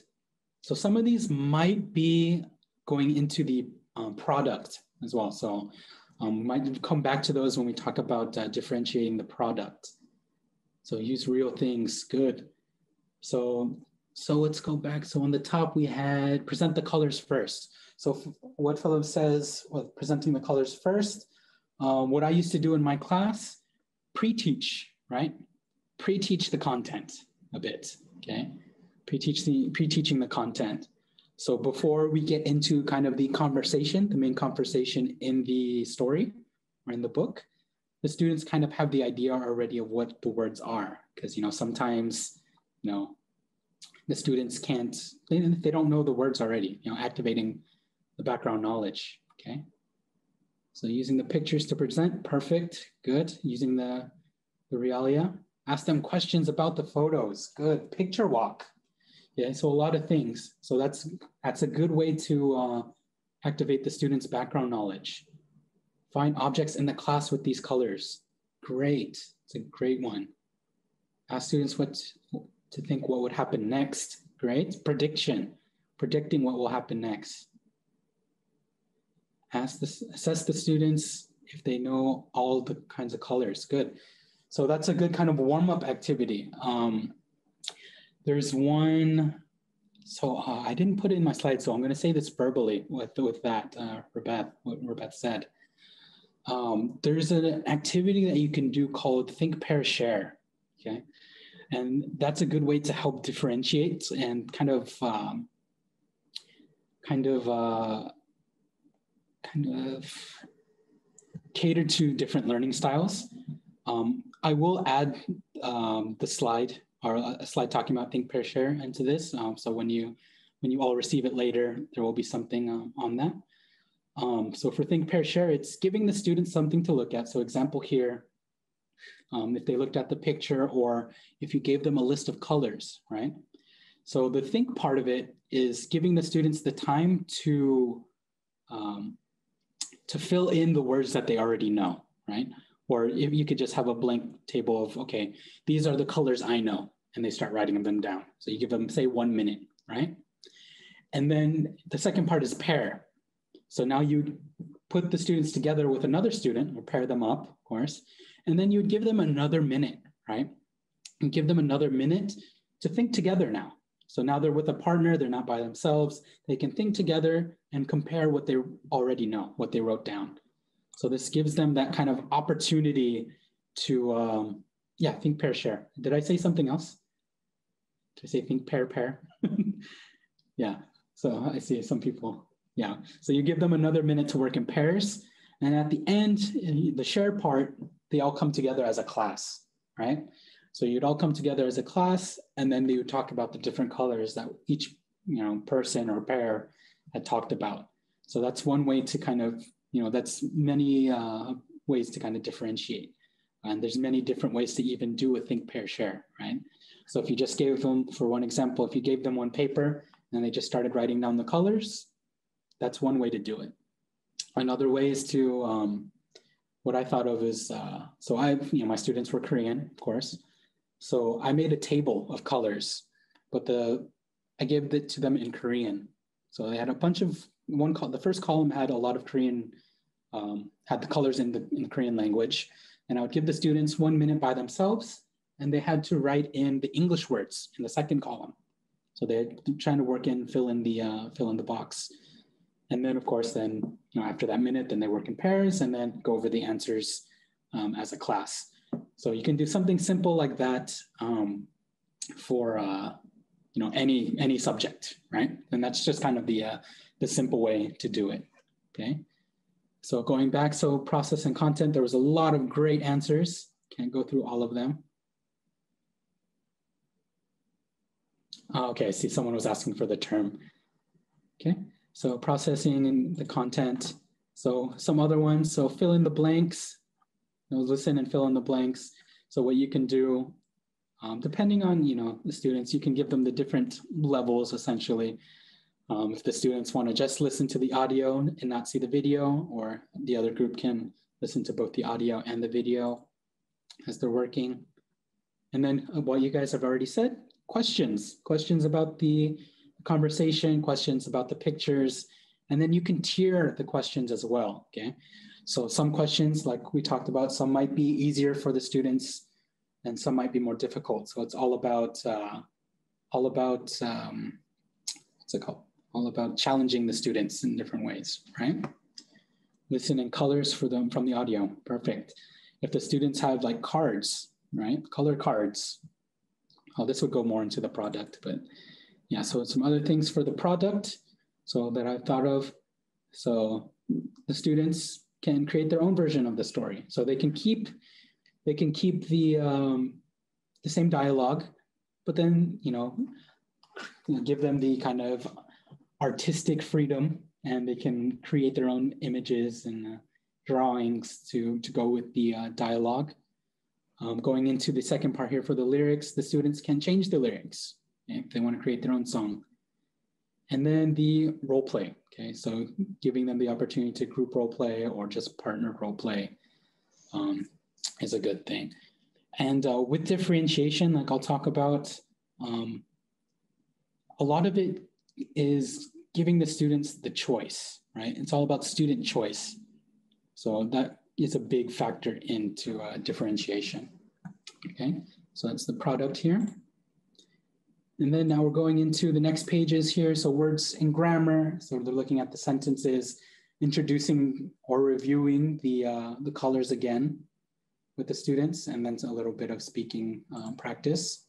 So some of these might be going into the um, product as well. So um, might come back to those when we talk about uh, differentiating the product. So use real things. Good. So so let's go back. So on the top, we had present the colors first. So what Philip says, well, presenting the colors first, um, what I used to do in my class, pre-teach, right? Pre-teach the content a bit, okay? Pre-teach the, pre-teaching the content. So before we get into kind of the conversation, the main conversation in the story or in the book, the students kind of have the idea already of what the words are. Because, you know, sometimes, you know, the students can't, they, they don't know the words already, you know, activating the background knowledge, okay? So using the pictures to present, perfect, good. Using the, the realia, Ask them questions about the photos. Good. Picture walk. Yeah, so a lot of things. So that's that's a good way to uh, activate the students' background knowledge. Find objects in the class with these colors. Great. It's a great one. Ask students what to think what would happen next. Great. Prediction. Predicting what will happen next. Ask the, assess the students if they know all the kinds of colors. Good. So that's a good kind of warm-up activity. Um, there's one, so uh, I didn't put it in my slide, so I'm going to say this verbally with, with that, uh, Rebeth, what Rebeth said. Um, there's an activity that you can do called Think, Pair, Share. Okay. And that's a good way to help differentiate and kind of, um, kind of, uh, kind of cater to different learning styles. Um, I will add um, the slide or a slide talking about think pair share into this. Um, so when you when you all receive it later, there will be something uh, on that. Um, so for think pair share, it's giving the students something to look at. So example here, um, if they looked at the picture or if you gave them a list of colors, right? So the think part of it is giving the students the time to um, to fill in the words that they already know, right? Or if you could just have a blank table of, okay, these are the colors I know, and they start writing them down. So you give them, say, one minute, right? And then the second part is pair. So now you put the students together with another student, or pair them up, of course, and then you would give them another minute, right? And give them another minute to think together now. So now they're with a partner, they're not by themselves. They can think together and compare what they already know, what they wrote down. So this gives them that kind of opportunity to, um, yeah, think, pair, share. Did I say something else? Did I say think, pair, pair? yeah, so I see some people, yeah. So you give them another minute to work in pairs. And at the end, the share part, they all come together as a class, right? So you'd all come together as a class, and then they would talk about the different colors that each you know person or pair had talked about. So that's one way to kind of you know, that's many uh, ways to kind of differentiate. And there's many different ways to even do a think, pair, share, right? So if you just gave them, for one example, if you gave them one paper and they just started writing down the colors, that's one way to do it. Another way is to, um, what I thought of is, uh, so I, you know, my students were Korean, of course. So I made a table of colors, but the, I gave it to them in Korean. So they had a bunch of one call, the first column had a lot of Korean, um, had the colors in the, in the Korean language. And I would give the students one minute by themselves and they had to write in the English words in the second column. So they're trying to work in, fill in the, uh, fill in the box. And then of course, then, you know, after that minute, then they work in pairs and then go over the answers um, as a class. So you can do something simple like that um, for, uh, you know, any, any subject, right? And that's just kind of the, uh, the simple way to do it, okay? So going back, so process and content, there was a lot of great answers. Can't go through all of them. Oh, okay, I see someone was asking for the term. Okay, so processing and the content. So some other ones, so fill in the blanks. You know, listen and fill in the blanks. So what you can do, um, depending on you know the students, you can give them the different levels essentially. Um, if the students want to just listen to the audio and not see the video, or the other group can listen to both the audio and the video as they're working. And then uh, what you guys have already said, questions, questions about the conversation, questions about the pictures, and then you can tier the questions as well, okay? So some questions, like we talked about, some might be easier for the students and some might be more difficult. So it's all about, uh, all about, um, what's it called? All about challenging the students in different ways, right? Listen in colors for them from the audio, perfect. If the students have like cards, right? Color cards. Oh, this would go more into the product, but yeah, so some other things for the product. So that I've thought of. So the students can create their own version of the story. So they can keep they can keep the um, the same dialogue, but then you know give them the kind of artistic freedom and they can create their own images and uh, drawings to, to go with the uh, dialogue. Um, going into the second part here for the lyrics, the students can change the lyrics if they want to create their own song. And then the role play, okay? So giving them the opportunity to group role play or just partner role play um, is a good thing. And uh, with differentiation, like I'll talk about, um, a lot of it is giving the students the choice, right? It's all about student choice. So that is a big factor into uh, differentiation. Okay, so that's the product here. And then now we're going into the next pages here. So words and grammar. So they're looking at the sentences, introducing or reviewing the, uh, the colors again with the students, and then a little bit of speaking um, practice.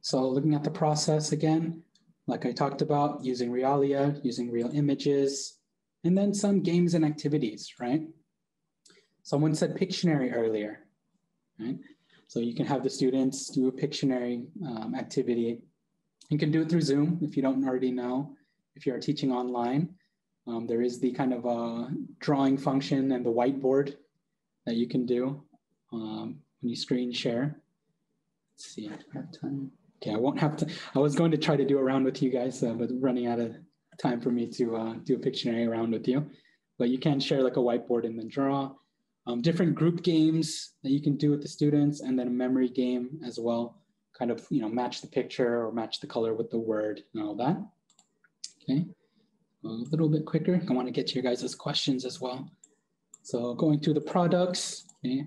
So looking at the process again, like I talked about, using realia, using real images, and then some games and activities, right? Someone said Pictionary earlier, right? So you can have the students do a Pictionary um, activity. You can do it through Zoom if you don't already know. If you are teaching online, um, there is the kind of uh, drawing function and the whiteboard that you can do um, when you screen share. Let's see, if I have time. Okay, I won't have to. I was going to try to do a round with you guys, uh, but running out of time for me to uh, do a Pictionary round with you. But you can share like a whiteboard and then draw um, different group games that you can do with the students, and then a memory game as well. Kind of, you know, match the picture or match the color with the word and all that. Okay, a little bit quicker. I want to get to your guys' questions as well. So going through the products, okay.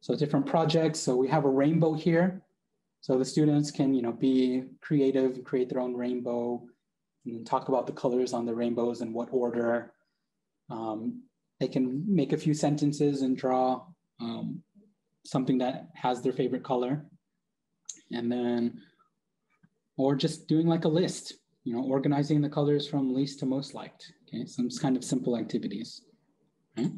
So different projects. So we have a rainbow here. So the students can, you know, be creative, and create their own rainbow, and talk about the colors on the rainbows and what order. Um, they can make a few sentences and draw um, something that has their favorite color. And then, or just doing like a list, you know, organizing the colors from least to most liked. Okay, some kind of simple activities. Right?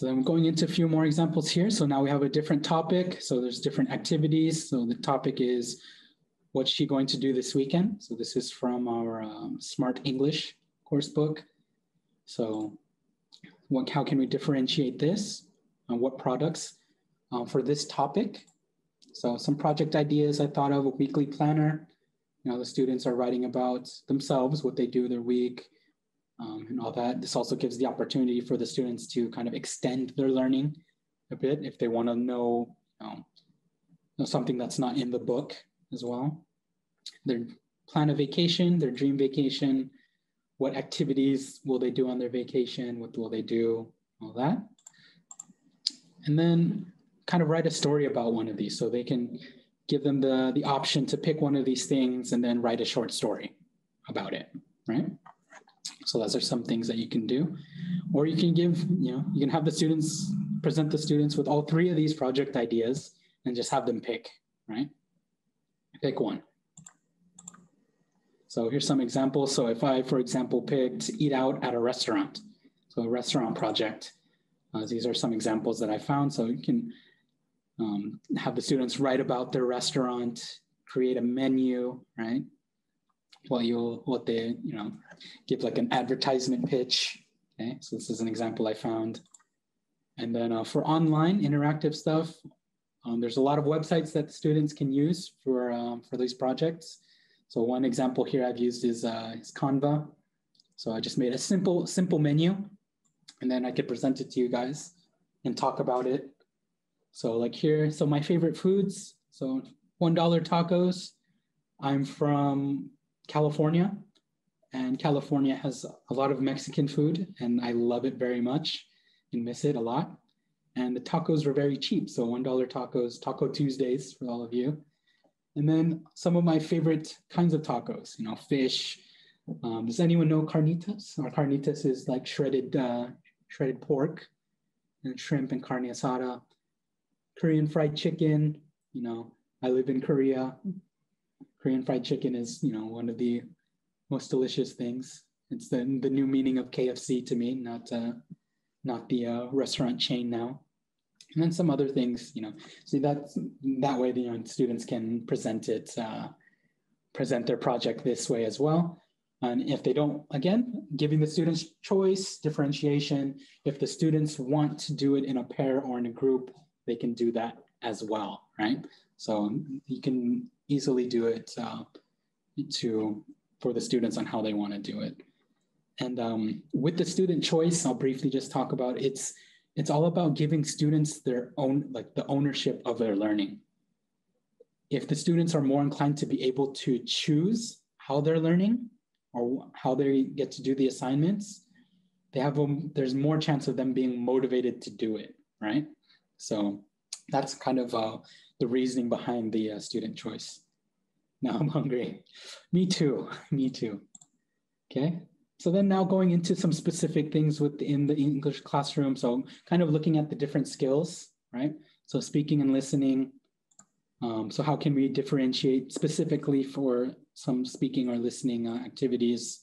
So we're going into a few more examples here. So now we have a different topic. So there's different activities. So the topic is what's she going to do this weekend? So this is from our um, Smart English course book. So what, how can we differentiate this? Uh, what products uh, for this topic? So some project ideas I thought of, a weekly planner. You know, the students are writing about themselves, what they do their week, um, and all that. This also gives the opportunity for the students to kind of extend their learning a bit if they want to know, you know, know something that's not in the book as well. Their plan a vacation, their dream vacation, what activities will they do on their vacation? What will they do? All that. And then kind of write a story about one of these. So they can give them the, the option to pick one of these things and then write a short story about it, right? So those are some things that you can do. Or you can give, you know, you can have the students present the students with all three of these project ideas and just have them pick, right? Pick one. So here's some examples. So if I, for example, picked eat out at a restaurant, so a restaurant project, uh, these are some examples that I found. So you can um, have the students write about their restaurant, create a menu, right? Well, you'll, what they, you know, give like an advertisement pitch. Okay, so this is an example I found. And then uh, for online interactive stuff, um, there's a lot of websites that students can use for, um, for these projects. So one example here I've used is, uh, is Canva. So I just made a simple, simple menu and then I could present it to you guys and talk about it. So like here, so my favorite foods. So $1 tacos. I'm from California and California has a lot of Mexican food and I love it very much and miss it a lot. And the tacos were very cheap. So $1 tacos, Taco Tuesdays for all of you. And then some of my favorite kinds of tacos, you know, fish. Um, does anyone know carnitas? Or carnitas is like shredded, uh, shredded pork and shrimp and carne asada. Korean fried chicken, you know, I live in Korea. Korean fried chicken is, you know, one of the most delicious things. It's the, the new meaning of KFC to me, not, uh, not the uh, restaurant chain now and then some other things, you know, see that's that way the you know, students can present it, uh, present their project this way as well. And if they don't, again, giving the students choice, differentiation. If the students want to do it in a pair or in a group, they can do that as well, right? So you can easily do it uh, to for the students on how they want to do it. And um, with the student choice, I'll briefly just talk about it's it's all about giving students their own like the ownership of their learning. If the students are more inclined to be able to choose how they're learning or how they get to do the assignments, they have a, there's more chance of them being motivated to do it, right? So that's kind of uh, the reasoning behind the uh, student choice. Now I'm hungry. Me too. Me too. Okay. So then now going into some specific things within the English classroom. So kind of looking at the different skills, right? So speaking and listening. Um, so how can we differentiate specifically for some speaking or listening uh, activities?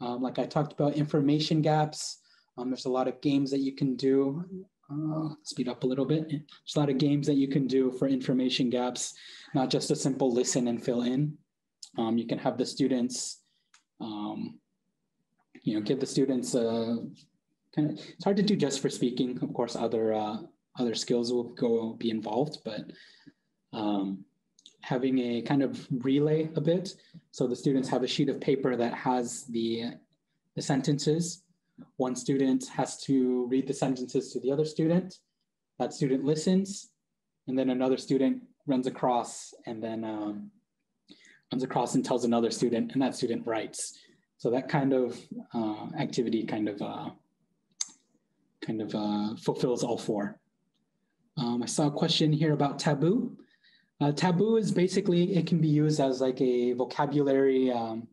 Um, like I talked about information gaps. Um, there's a lot of games that you can do. Uh, speed up a little bit. There's a lot of games that you can do for information gaps, not just a simple listen and fill in. Um, you can have the students um, you know, give the students uh, kind of, it's hard to do just for speaking. Of course, other, uh, other skills will go be involved, but um, having a kind of relay a bit. So the students have a sheet of paper that has the, the sentences. One student has to read the sentences to the other student. That student listens, and then another student runs across and then um, runs across and tells another student, and that student writes. So that kind of uh, activity kind of uh, kind of uh, fulfills all four. Um, I saw a question here about taboo. Uh, taboo is basically, it can be used as like a vocabulary, um,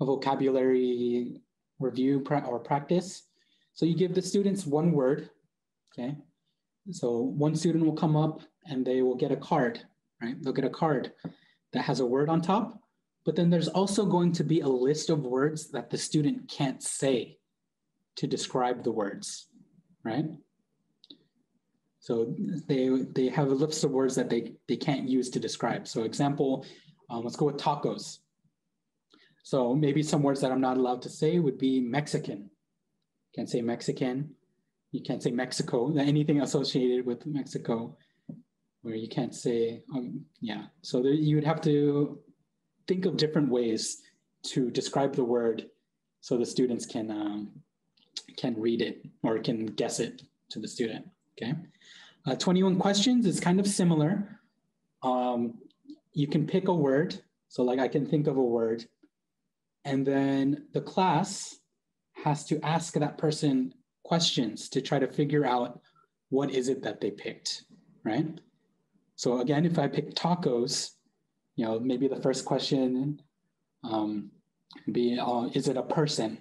a vocabulary review or practice. So you give the students one word, okay? So one student will come up and they will get a card, right? They'll get a card that has a word on top but then there's also going to be a list of words that the student can't say to describe the words, right? So they, they have a list of words that they, they can't use to describe. So example, um, let's go with tacos. So maybe some words that I'm not allowed to say would be Mexican. Can't say Mexican. You can't say Mexico, anything associated with Mexico, where you can't say, um, yeah. So there, you would have to think of different ways to describe the word so the students can um, can read it or can guess it to the student. Okay, uh, 21 questions is kind of similar. Um, you can pick a word. So like I can think of a word and then the class has to ask that person questions to try to figure out what is it that they picked, right? So again, if I pick tacos, you know, maybe the first question um, be, uh, is it a person?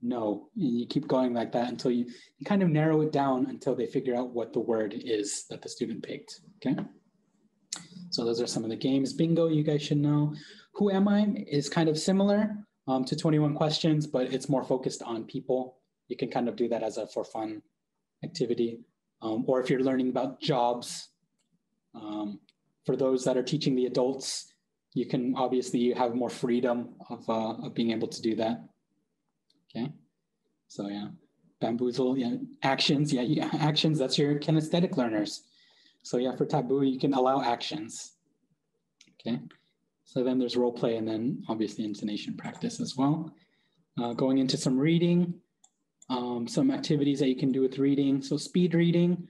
No, and you keep going like that until you, you kind of narrow it down until they figure out what the word is that the student picked, okay? So those are some of the games. Bingo, you guys should know. Who am I is kind of similar um, to 21 questions, but it's more focused on people. You can kind of do that as a for fun activity. Um, or if you're learning about jobs, um, for those that are teaching the adults, you can obviously have more freedom of, uh, of being able to do that. Okay, so yeah, bamboozle, yeah, actions, yeah, yeah, actions, that's your kinesthetic learners. So yeah, for taboo, you can allow actions. Okay, so then there's role play and then obviously intonation practice as well. Uh, going into some reading, um, some activities that you can do with reading. So speed reading,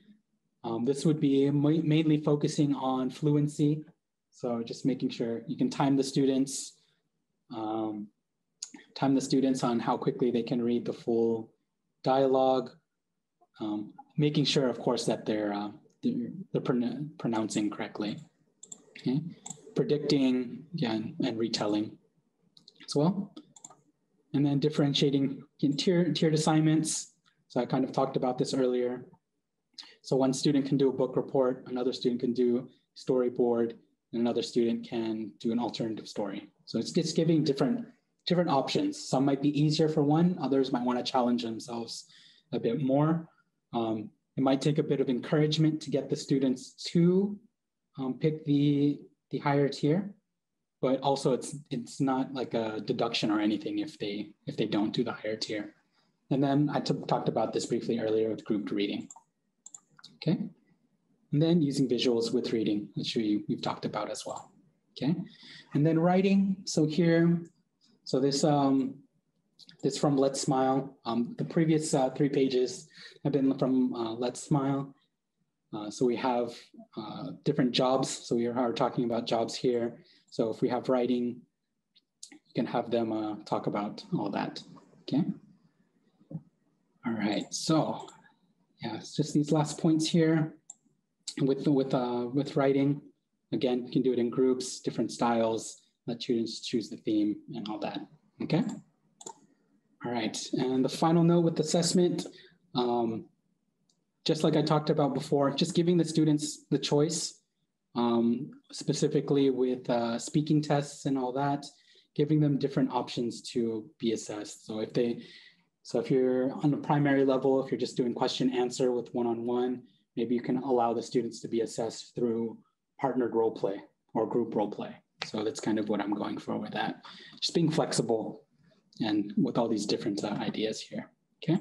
um, this would be mainly focusing on fluency. So just making sure you can time the students, um, time the students on how quickly they can read the full dialogue, um, making sure, of course, that they're, uh, they're, they're pron pronouncing correctly. Okay. Predicting yeah, and, and retelling as well. And then differentiating in tier, tiered assignments. So I kind of talked about this earlier. So one student can do a book report, another student can do storyboard, and another student can do an alternative story. So it's just giving different, different options. Some might be easier for one, others might want to challenge themselves a bit more. Um, it might take a bit of encouragement to get the students to um, pick the, the higher tier, but also it's, it's not like a deduction or anything if they, if they don't do the higher tier. And then I talked about this briefly earlier with grouped reading. okay? And then using visuals with reading, which we, we've talked about as well, okay? And then writing, so here, so this, um, this from Let's Smile. Um, the previous uh, three pages have been from uh, Let's Smile. Uh, so we have uh, different jobs. So we are talking about jobs here. So if we have writing, you can have them uh, talk about all that, okay? All right, so yeah, it's just these last points here with, with, uh, with writing. Again, you can do it in groups, different styles, let students choose the theme and all that, okay? All right, and the final note with assessment, um, just like I talked about before, just giving the students the choice, um, specifically with uh, speaking tests and all that, giving them different options to be assessed. So if they, so if you're on the primary level, if you're just doing question answer with one-on-one, maybe you can allow the students to be assessed through partnered role play or group role play. So that's kind of what I'm going for with that. Just being flexible and with all these different uh, ideas here, okay?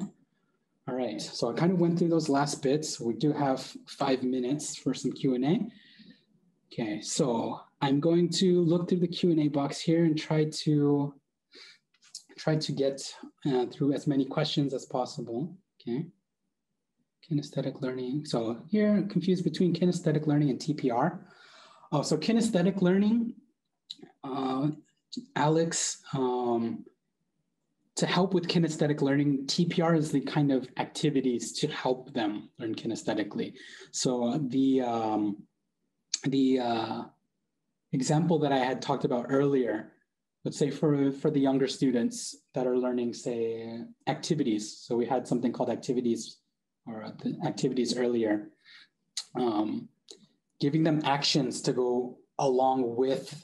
All right, so I kind of went through those last bits. We do have five minutes for some Q&A. Okay, so I'm going to look through the Q&A box here and try to try to get uh, through as many questions as possible, okay? Kinesthetic learning. So here, confused between kinesthetic learning and TPR. Oh, so kinesthetic learning, uh, Alex, um, to help with kinesthetic learning, TPR is the kind of activities to help them learn kinesthetically. So the um, the uh, example that I had talked about earlier, let's say for for the younger students that are learning, say activities. So we had something called activities or activities earlier. Um, giving them actions to go along with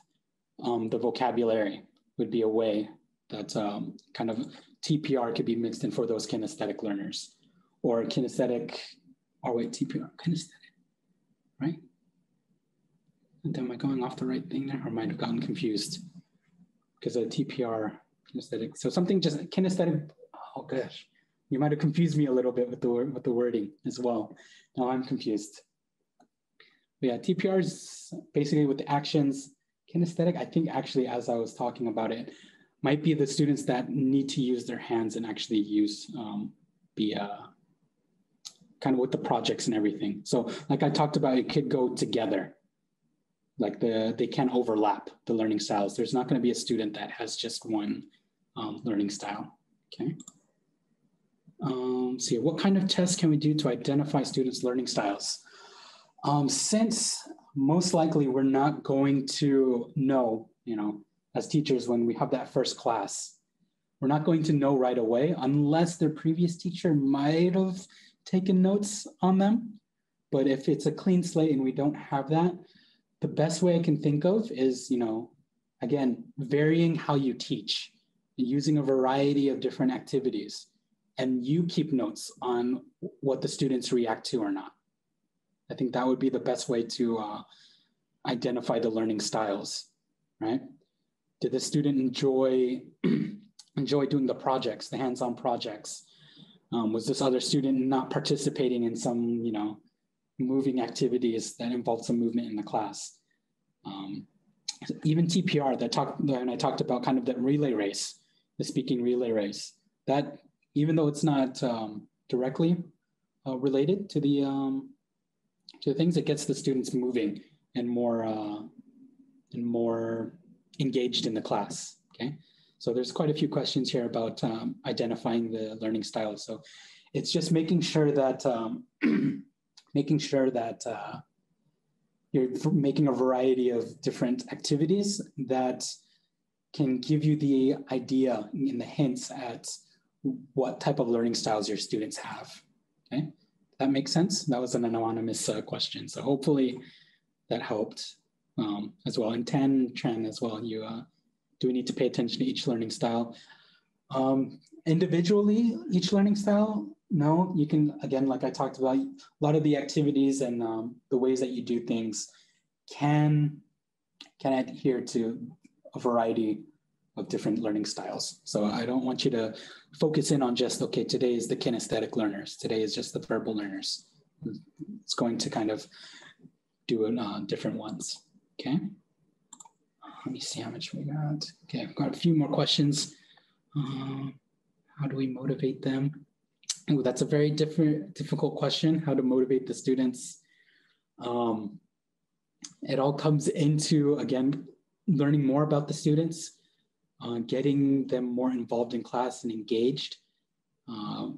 um, the vocabulary would be a way that um, kind of TPR could be mixed in for those kinesthetic learners or kinesthetic, or wait, TPR, kinesthetic, right? And am I going off the right thing there or might have gotten confused? Because a TPR, kinesthetic, so something just kinesthetic, oh gosh, you might have confused me a little bit with the, with the wording as well. Now I'm confused. But yeah, TPR is basically with the actions, kinesthetic, I think actually as I was talking about it, might be the students that need to use their hands and actually use um, the uh, kind of with the projects and everything. So like I talked about, it could go together. Like the they can overlap the learning styles. There's not going to be a student that has just one um, learning style. Okay. Um, see, what kind of tests can we do to identify students' learning styles? Um, since most likely we're not going to know, you know, as teachers when we have that first class. We're not going to know right away unless their previous teacher might have taken notes on them. But if it's a clean slate and we don't have that, the best way I can think of is, you know, again, varying how you teach using a variety of different activities. And you keep notes on what the students react to or not. I think that would be the best way to uh, identify the learning styles, right? Did the student enjoy enjoy doing the projects, the hands-on projects? Um, was this other student not participating in some, you know, moving activities that involved some movement in the class? Um, even TPR that talked, and I talked about kind of that relay race, the speaking relay race. That even though it's not um, directly uh, related to the um, to the things, it gets the students moving and more uh, and more engaged in the class, okay? So there's quite a few questions here about um, identifying the learning styles. So it's just making sure that, um, making sure that uh, you're making a variety of different activities that can give you the idea and the hints at what type of learning styles your students have, okay? That makes sense? That was an anonymous uh, question. So hopefully that helped um, as well. And 10 trend as well, you uh, do we need to pay attention to each learning style. Um, individually, each learning style, no, you can, again, like I talked about, a lot of the activities and um, the ways that you do things can, can adhere to a variety of different learning styles. So I don't want you to focus in on just, okay, today is the kinesthetic learners, today is just the verbal learners. it's going to kind of do uh, different ones. Okay. Let me see how much we got. Okay, I've got a few more questions. Uh, how do we motivate them? That's a very different, difficult question. How to motivate the students? Um, it all comes into again learning more about the students, uh, getting them more involved in class and engaged, uh,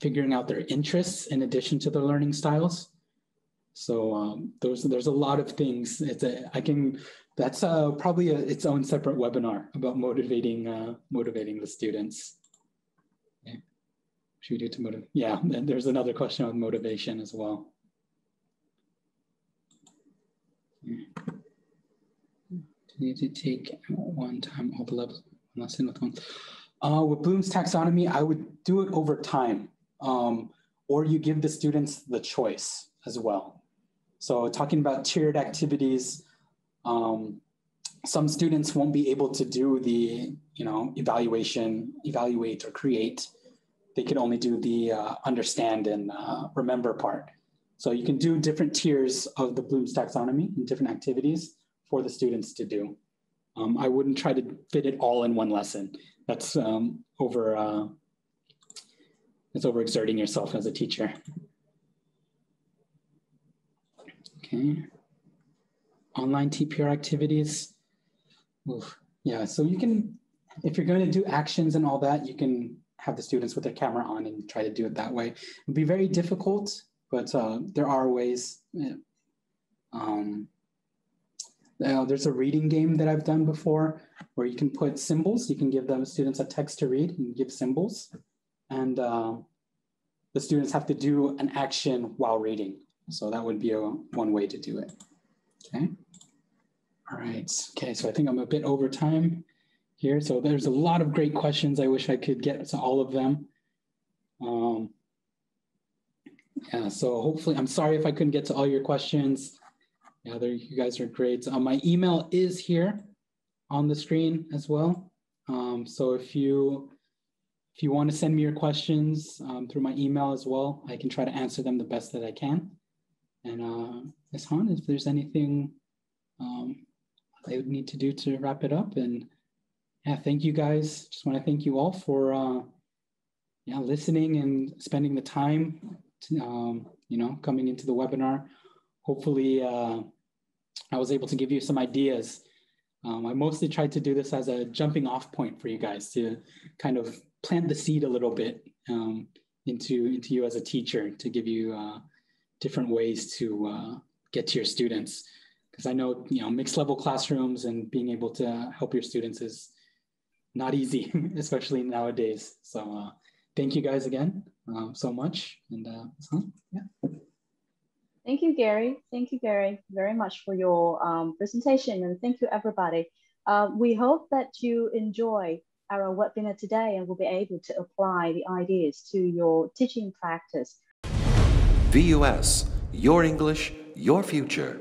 figuring out their interests in addition to their learning styles. So um, there's there's a lot of things. It's a, I can that's uh, probably a, its own separate webinar about motivating uh, motivating the students. Okay. Should we do to motivate? Yeah, there's another question on motivation as well. Do you need to take one time all the levels lesson with one. Uh, with Bloom's taxonomy, I would do it over time, um, or you give the students the choice as well. So talking about tiered activities, um, some students won't be able to do the you know evaluation, evaluate or create. They can only do the uh, understand and uh, remember part. So you can do different tiers of the Bloom's taxonomy and different activities for the students to do. Um, I wouldn't try to fit it all in one lesson. That's um, over, uh, it's overexerting yourself as a teacher. Okay. Online TPR activities. Oof. Yeah, so you can, if you're going to do actions and all that, you can have the students with their camera on and try to do it that way. It'd be very difficult but uh, there are ways. Um, uh, there's a reading game that I've done before where you can put symbols. You can give the students a text to read and give symbols. And uh, the students have to do an action while reading. So that would be a, one way to do it. Okay. All right. Okay. So I think I'm a bit over time here. So there's a lot of great questions. I wish I could get to all of them. Um, yeah, so hopefully, I'm sorry if I couldn't get to all your questions. Yeah, there, you guys are great. Uh, my email is here on the screen as well. Um, so if you if you want to send me your questions um, through my email as well, I can try to answer them the best that I can. And uh, Ms. If there's anything um, I would need to do to wrap it up, and yeah, thank you guys. Just want to thank you all for uh, yeah listening and spending the time um, you know, coming into the webinar. Hopefully, uh, I was able to give you some ideas. Um, I mostly tried to do this as a jumping off point for you guys to kind of plant the seed a little bit um, into, into you as a teacher to give you uh, different ways to uh, get to your students. Because I know, you know, mixed level classrooms and being able to help your students is not easy, especially nowadays. So uh, thank you guys again um, so much. And uh, so, yeah. Thank you, Gari. Thank you, Gari, very much for your um, presentation. And thank you, everybody. Uh, we hope that you enjoy our webinar today and will be able to apply the ideas to your teaching practice. VUS, your English, your future.